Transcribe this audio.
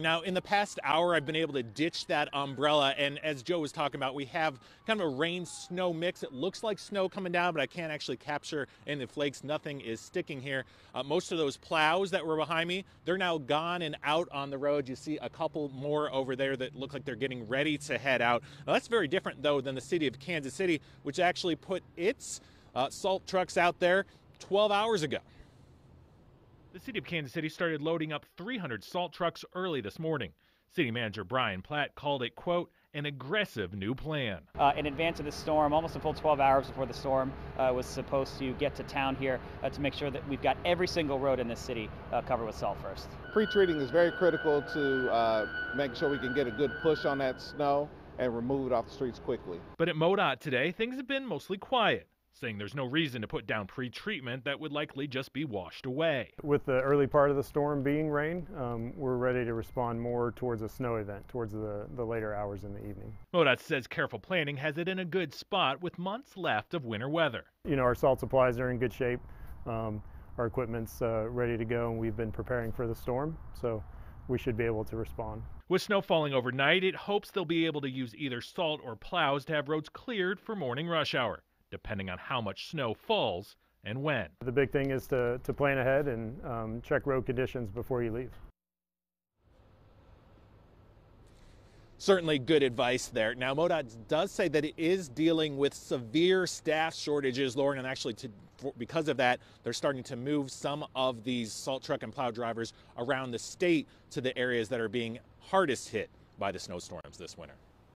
Now, in the past hour, I've been able to ditch that umbrella, and as Joe was talking about, we have kind of a rain-snow mix. It looks like snow coming down, but I can't actually capture any the flakes. Nothing is sticking here. Uh, most of those plows that were behind me, they're now gone and out on the road. You see a couple more over there that look like they're getting ready to head out. Now, that's very different, though, than the city of Kansas City, which actually put its uh, salt trucks out there 12 hours ago. The city of Kansas City started loading up 300 salt trucks early this morning. City manager Brian Platt called it, quote, an aggressive new plan. Uh, in advance of the storm, almost a full 12 hours before the storm uh, was supposed to get to town here uh, to make sure that we've got every single road in this city uh, covered with salt first. Pre-treating is very critical to uh, making sure we can get a good push on that snow and remove it off the streets quickly. But at MoDOT today, things have been mostly quiet saying there's no reason to put down pre-treatment that would likely just be washed away. With the early part of the storm being rain, um, we're ready to respond more towards a snow event, towards the, the later hours in the evening. MoDOT says careful planning has it in a good spot with months left of winter weather. You know, our salt supplies are in good shape. Um, our equipment's uh, ready to go and we've been preparing for the storm, so we should be able to respond. With snow falling overnight, it hopes they'll be able to use either salt or plows to have roads cleared for morning rush hour depending on how much snow falls and when. The big thing is to, to plan ahead and um, check road conditions before you leave. Certainly good advice there. Now, MoDOT does say that it is dealing with severe staff shortages, Lauren, and actually to, for, because of that, they're starting to move some of these salt truck and plow drivers around the state to the areas that are being hardest hit by the snowstorms this winter.